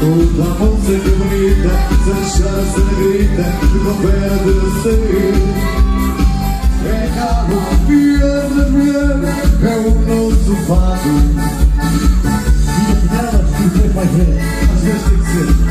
Toda a mão sempre bonita, já chora, se grita, que confere de sair. É rabo, de piada, é o nosso fado. E a piada, que você vai ver, às vezes tem que ser.